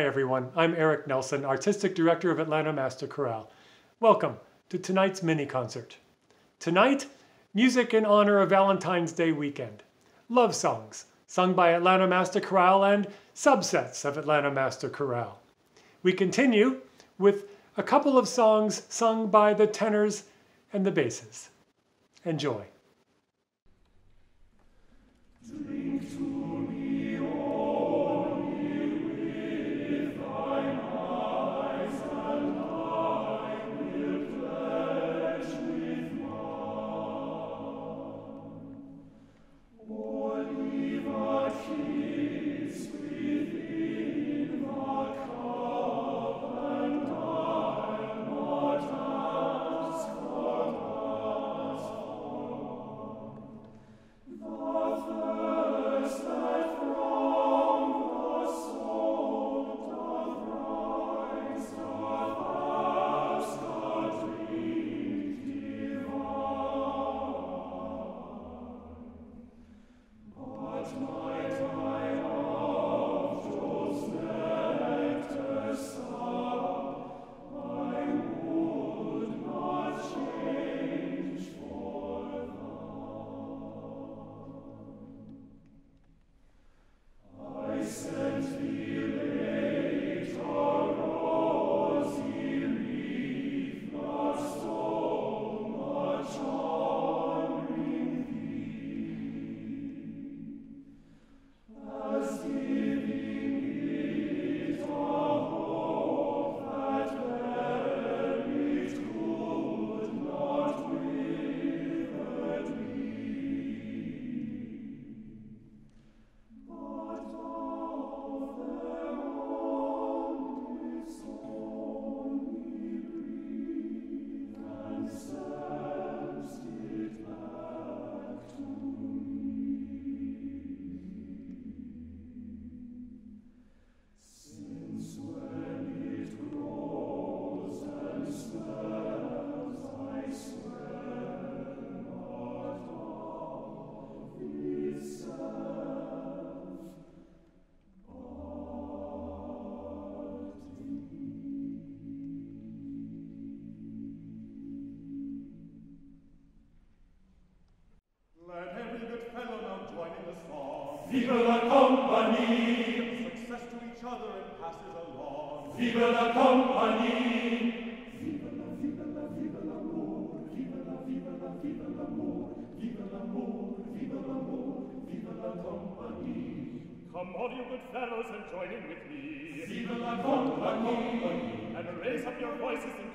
Hi everyone, I'm Eric Nelson, Artistic Director of Atlanta Master Chorale. Welcome to tonight's mini-concert. Tonight, music in honor of Valentine's Day weekend. Love songs, sung by Atlanta Master Chorale and subsets of Atlanta Master Chorale. We continue with a couple of songs sung by the tenors and the basses. Enjoy.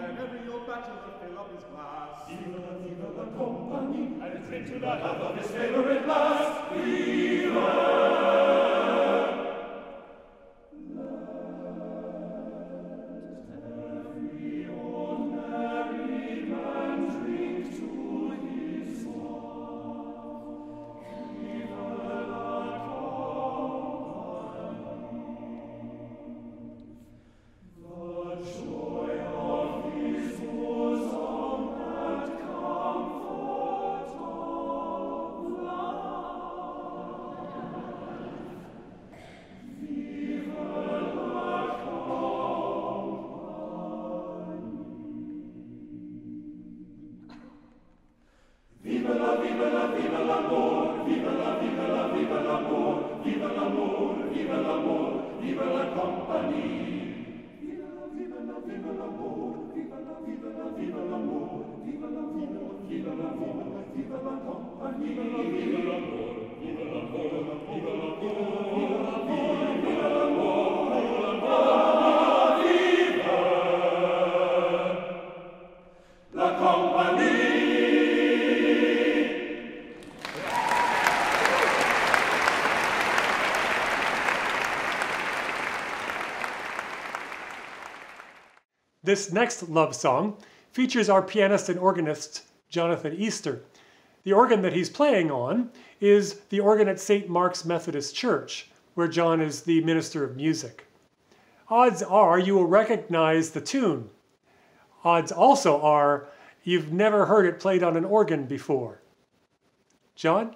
Whenever your battles of fill his glass, Viva la Viva la Company, and drink to the health of his favorite lass, Viva! This next love song features our pianist and organist, Jonathan Easter. The organ that he's playing on is the organ at St. Mark's Methodist Church, where Jon is the minister of music. Odds are you will recognize the tune. Odds also are you've never heard it played on an organ before. Jon?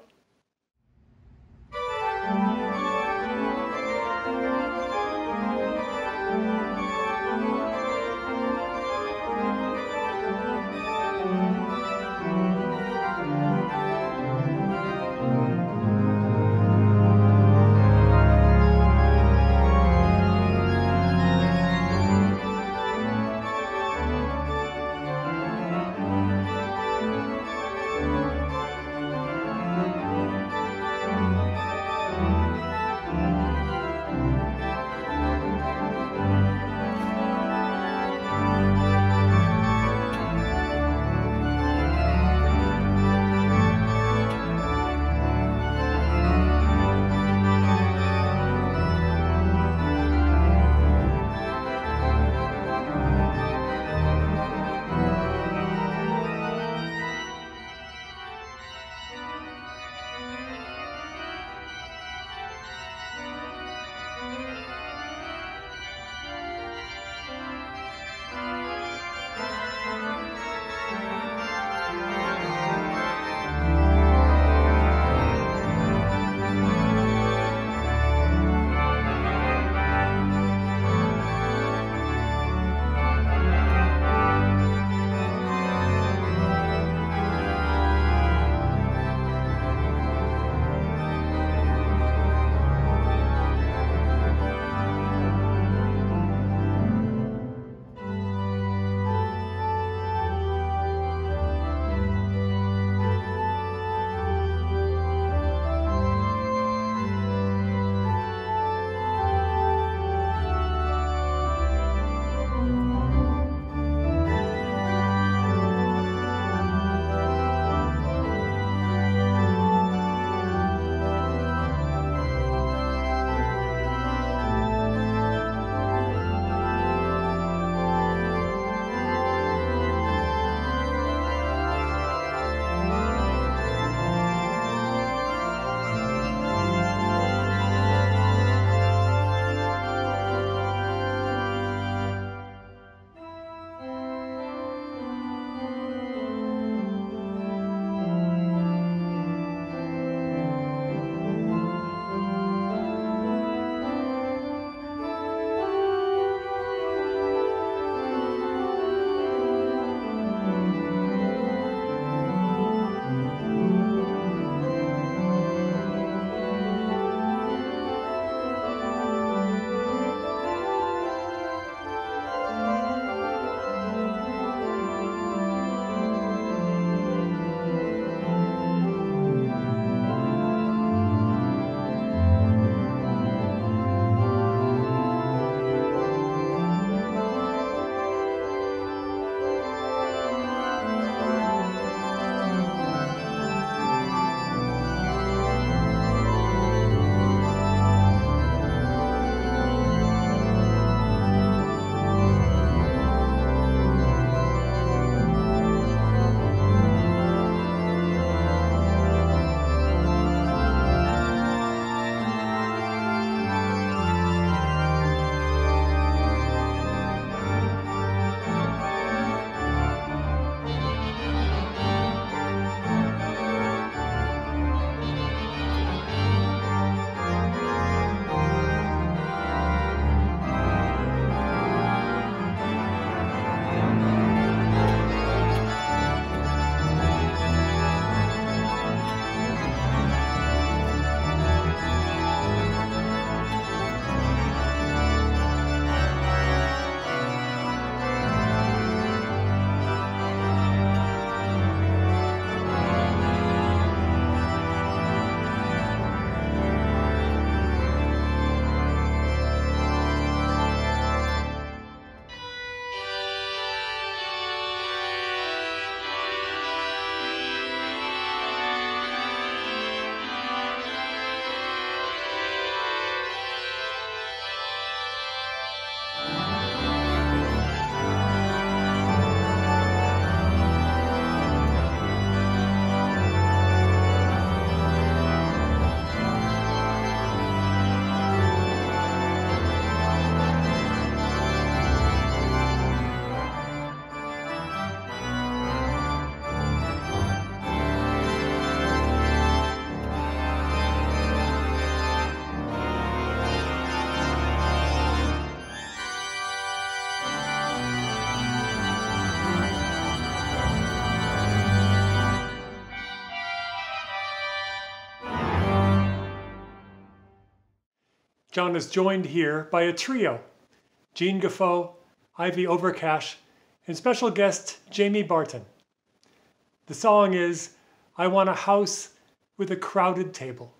Jon is joined here by a trio Jean Goffaux, Ivy Overcash, and special guest Jamie Barton. The song is I Want a House with a Crowded Table.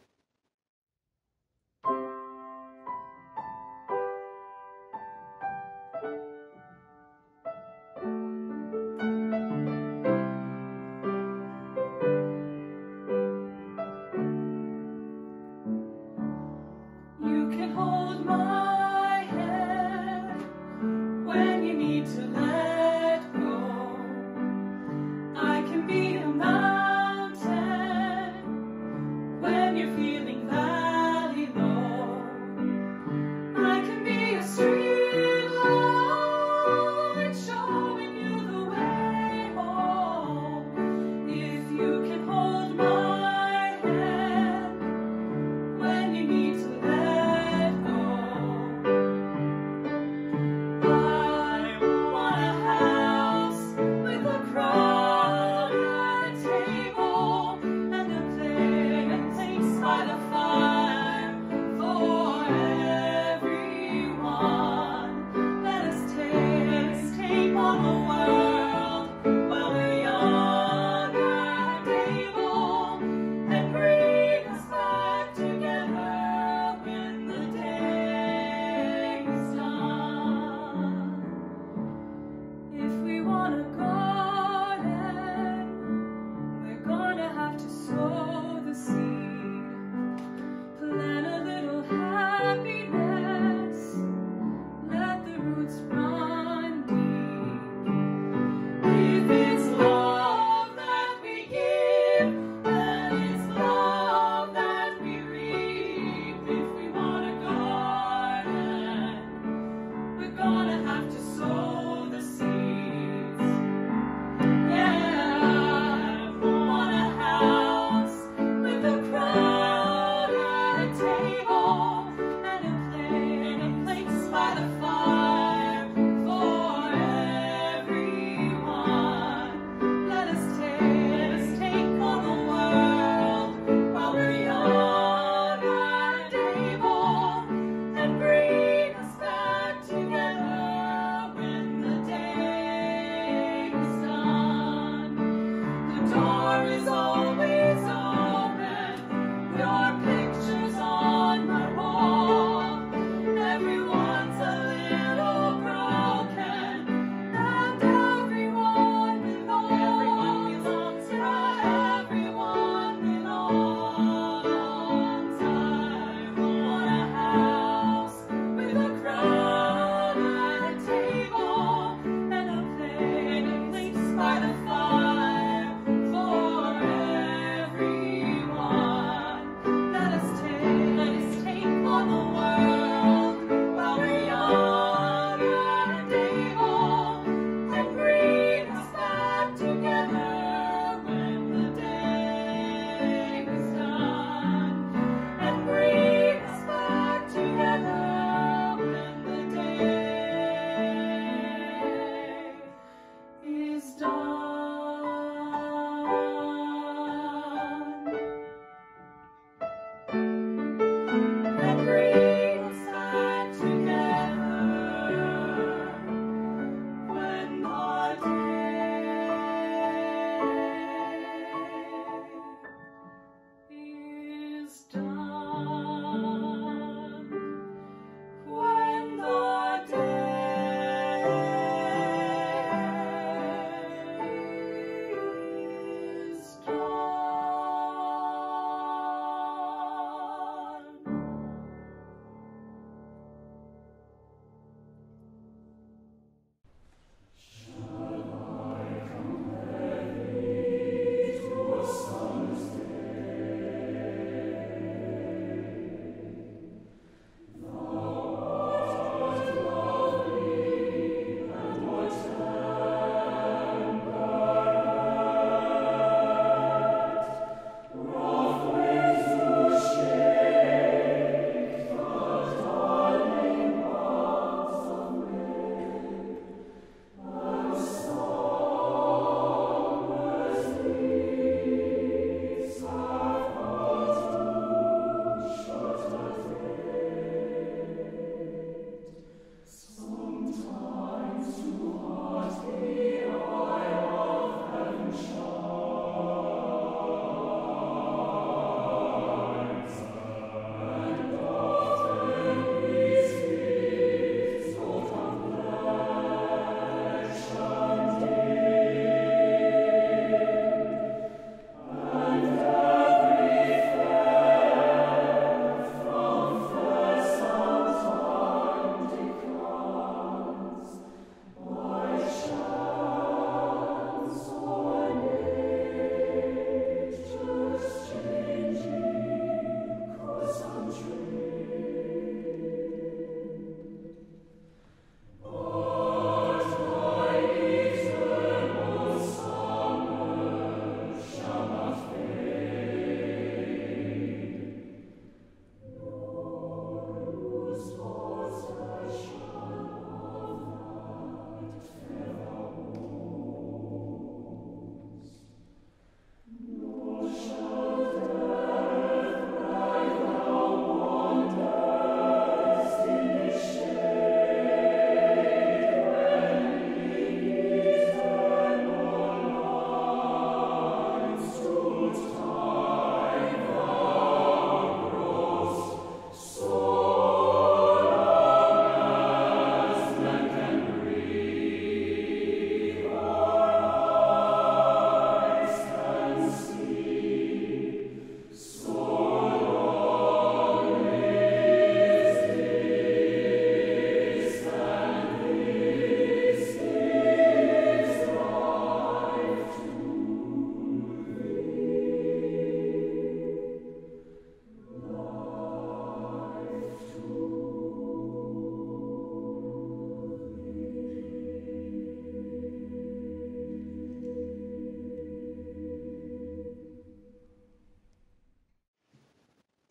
stars.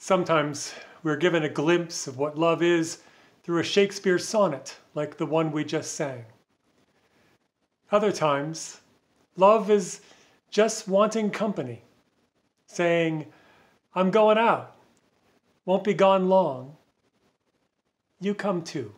Sometimes we're given a glimpse of what love is through a Shakespeare sonnet like the one we just sang. Other times, love is just wanting company, saying, I'm going out, won't be gone long. You come too.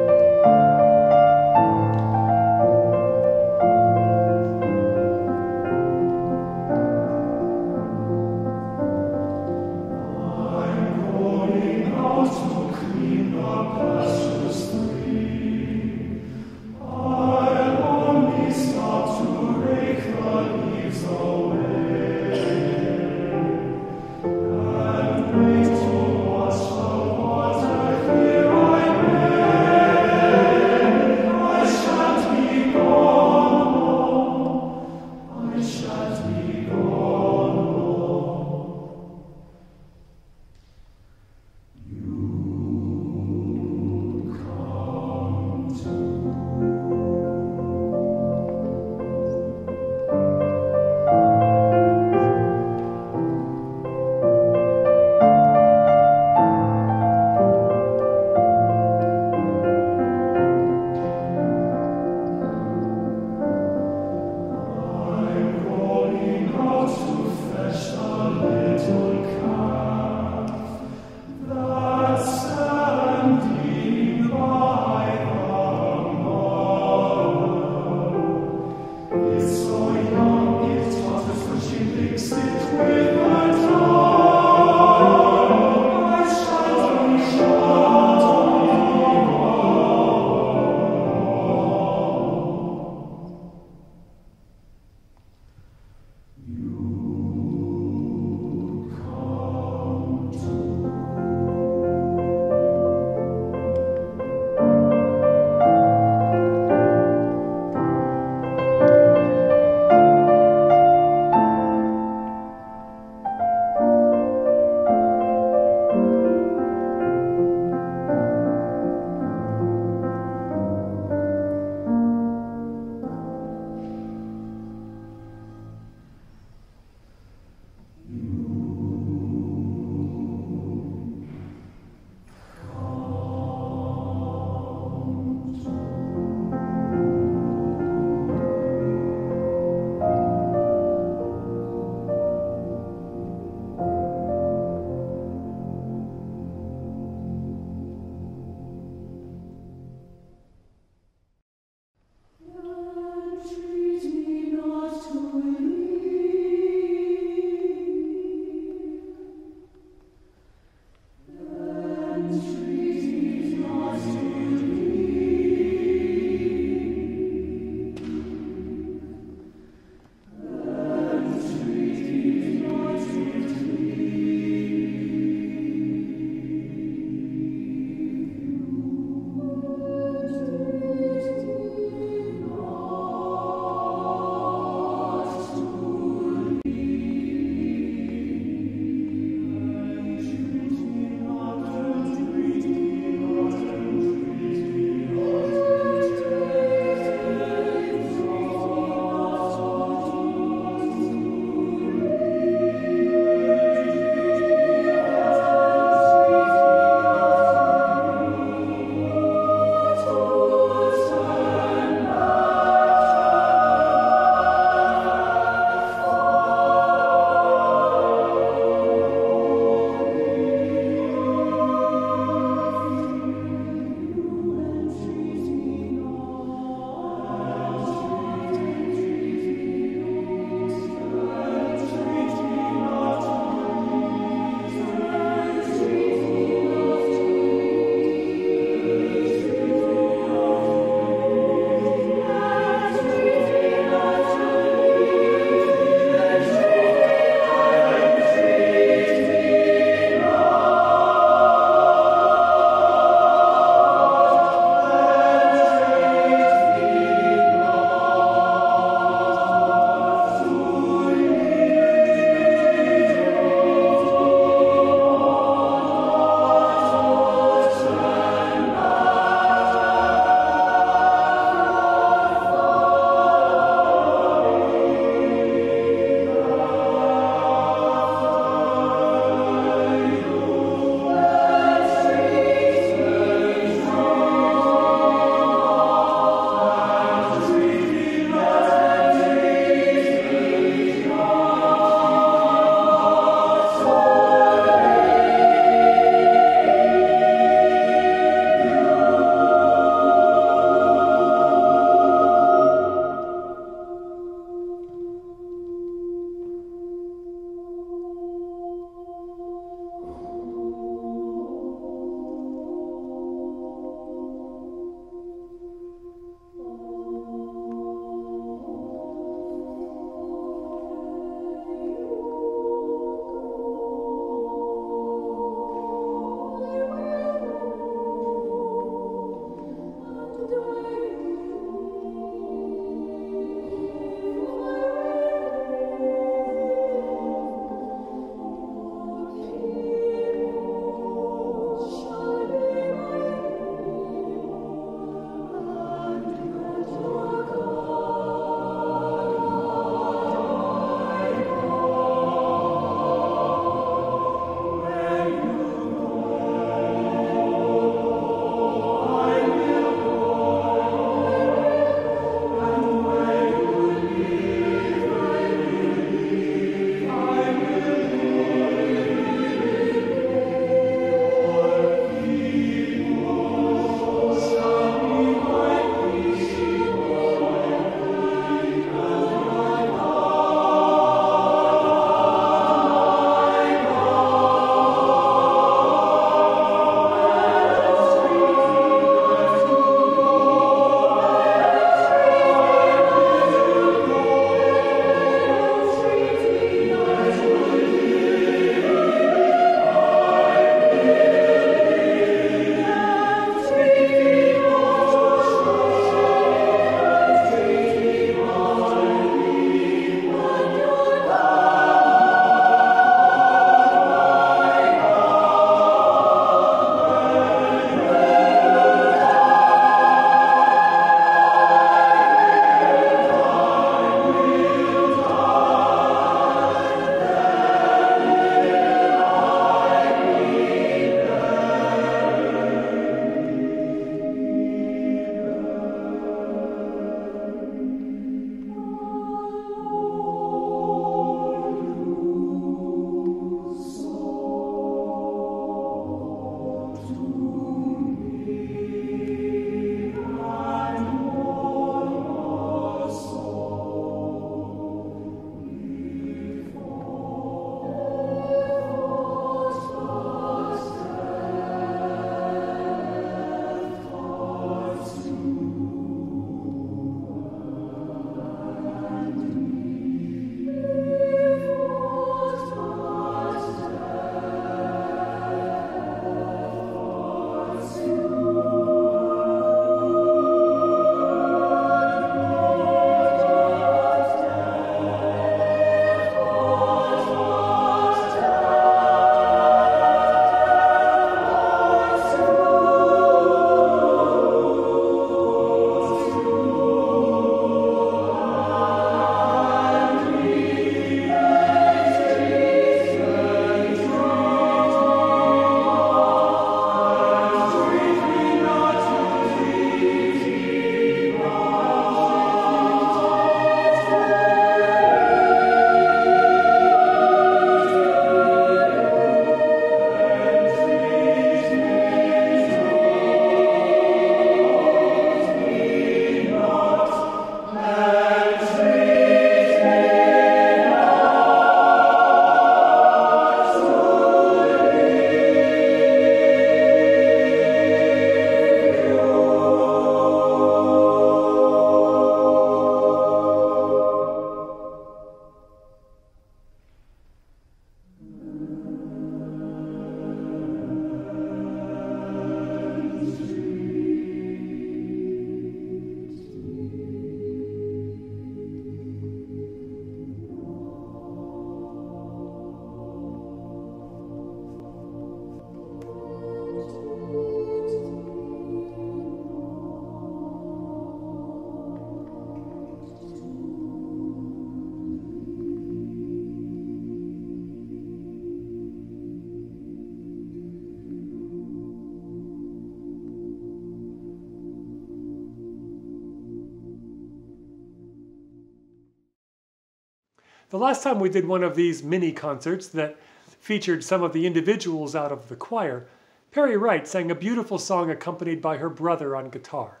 The last time we did one of these mini concerts that featured some of the individuals out of the choir, Perry Wright sang a beautiful song accompanied by her brother on guitar.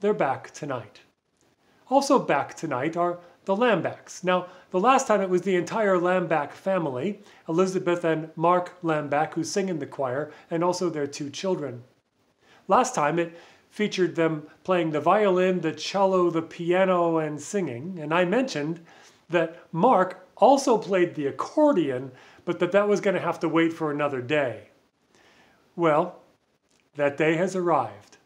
They're back tonight. Also back tonight are the Lambacks. Now, the last time it was the entire Lamback family, Elizabeth and Mark Lamback, who sing in the choir, and also their two children. Last time it featured them playing the violin, the cello, the piano, and singing. And I mentioned that Mark also played the accordion, but that that was going to have to wait for another day. Well, that day has arrived.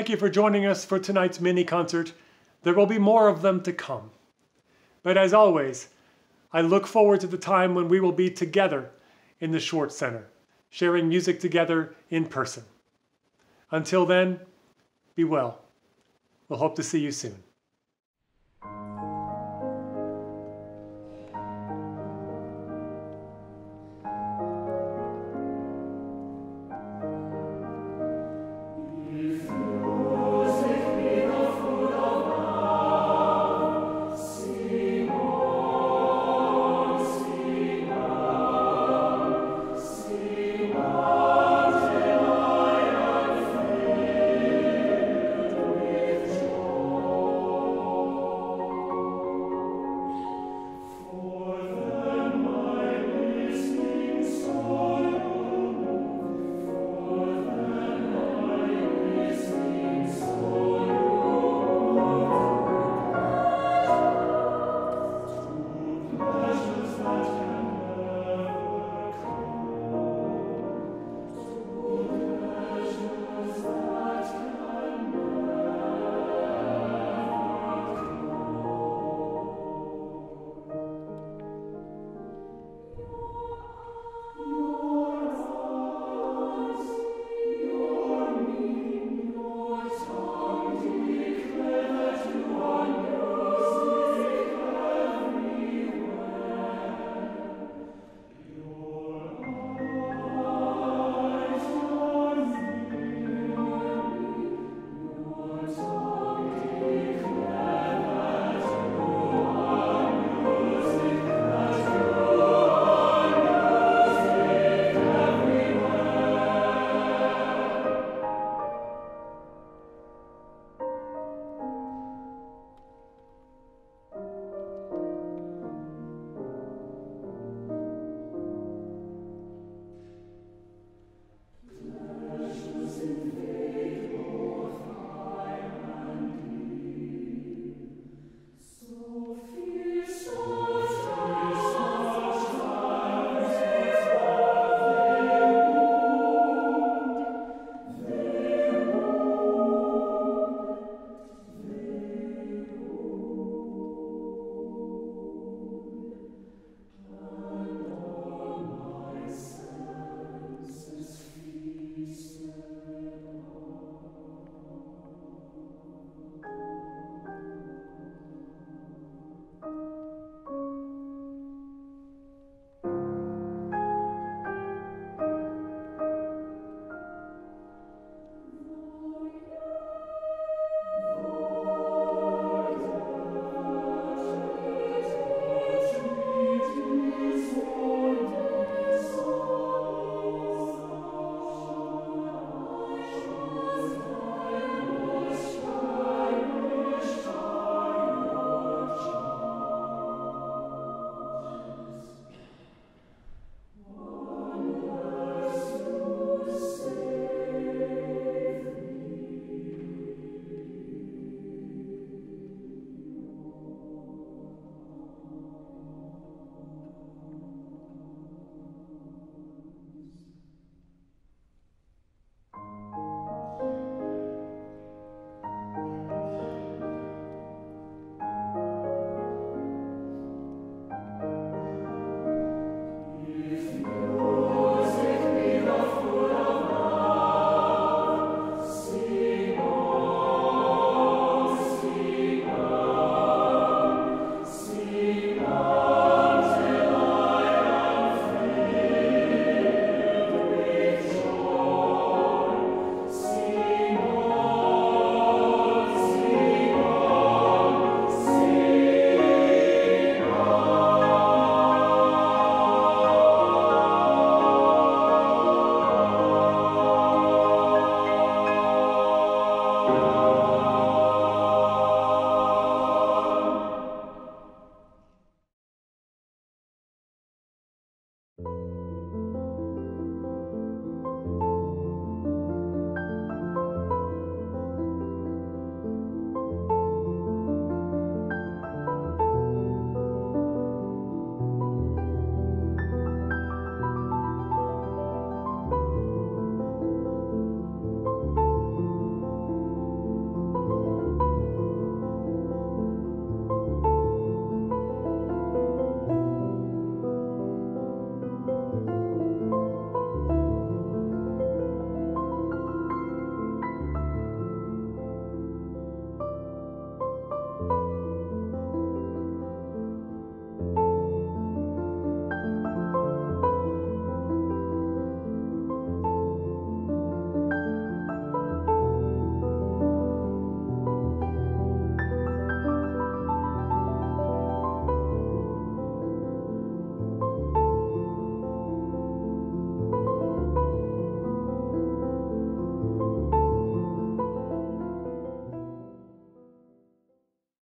Thank you for joining us for tonight's mini concert. There will be more of them to come. But as always, I look forward to the time when we will be together in the Schwartz Center, sharing music together in person. Until then, be well. We'll hope to see you soon.